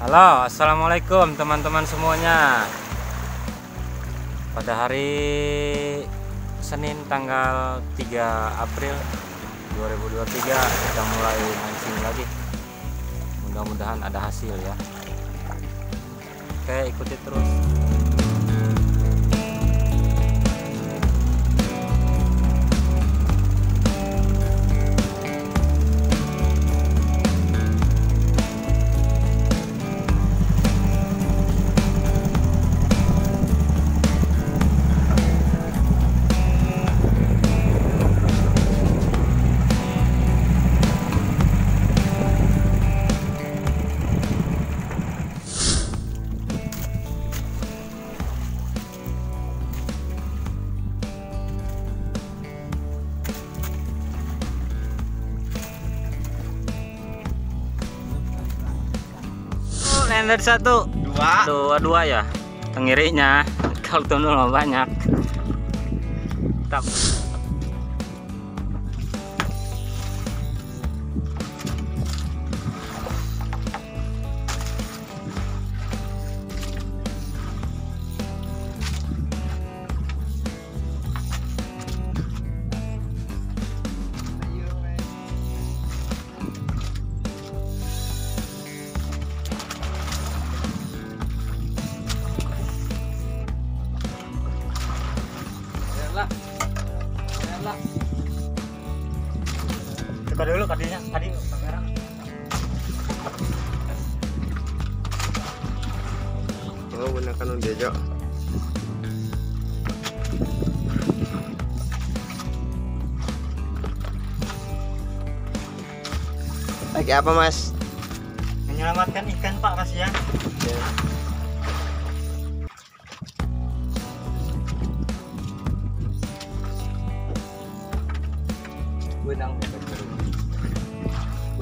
Halo, assalamualaikum teman-teman semuanya. Pada hari Senin tanggal 3 April 2023 kita mulai mancing lagi. Mudah-mudahan ada hasil ya. Oke, ikuti terus. Oh, Lender satu. Dua. Dua dua ya. Tengirinya kalau mah banyak. Tap. Coba dulu tadinya tadi kamera. Oh, bener kan udah jo. Lagi apa mas? Menyelamatkan ikan Pak Mas ya.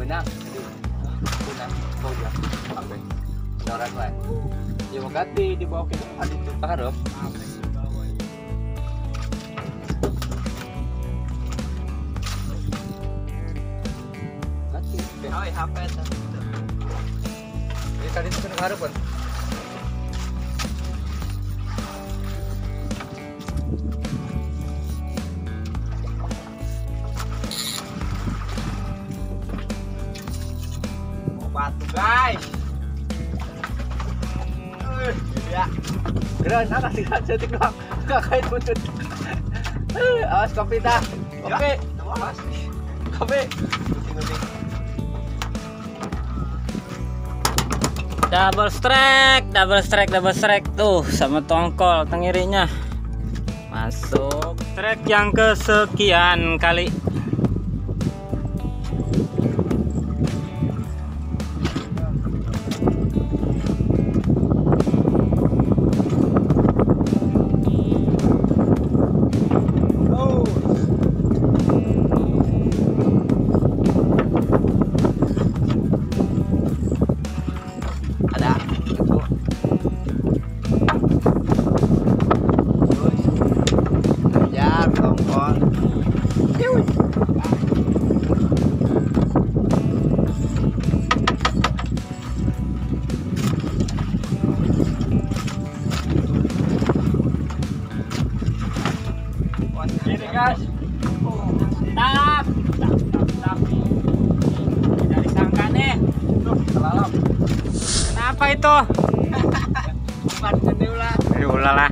Benang. Benang. Kau ya. Apa? Norak lah. Ya mau ganti di bawah kita ada itu taruh. Ganti. HP Ini tadi itu kena harap kan? Eh, Ya. Keren, anak sih kan cetik doang. Gak kain buntut. Eh, Awas kopi dah. Kopi. Kopi. Double strike, double strike, double strike tuh sama tongkol tengirinya. Masuk strike yang kesekian kali. Guys. Tap, tap, tap, tap. Tidak disangka nih. Kelalap. Kenapa itu? Bukan ulah. Aduh, lah.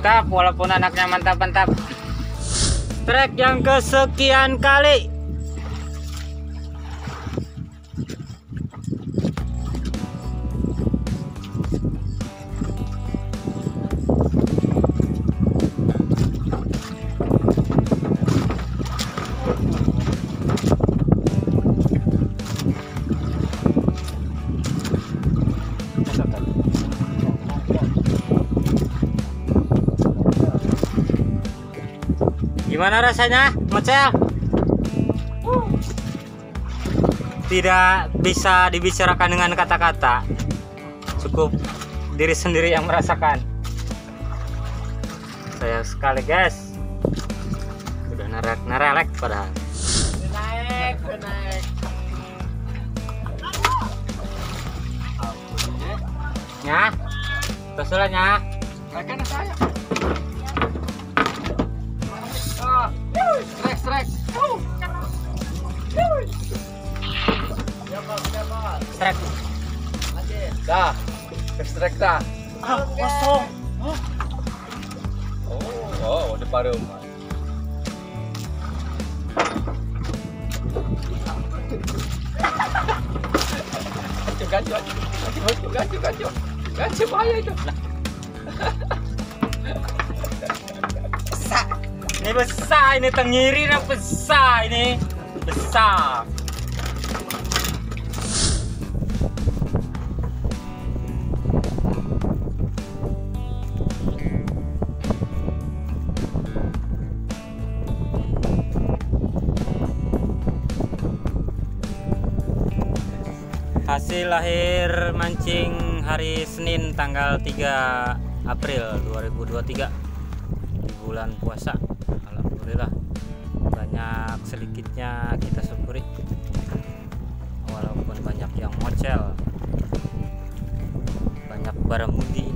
Tap, walaupun anaknya mantap-mantap. Trek yang kesekian kali. Gimana rasanya, Mecel? Tidak bisa dibicarakan dengan kata-kata. Cukup diri sendiri yang merasakan. Saya sekali, guys. Udah nerek-nerek padahal. Naik, naik. Ya, Terserah ya. Makan saya. Extract. Da. Extract dah. Ah, kosong. Okay. Oh, oh, ada para umat. Gacu, gacu, gacu, gacu, gacu, gacu, gacu, bahaya itu. Besar. Ini besar, ini tengiri, ini besar, ini besar. Hasil lahir mancing hari Senin tanggal 3 April 2023 di bulan puasa. Alhamdulillah. Banyak sedikitnya kita syukuri. Walaupun banyak yang mocel banyak barang mundi ini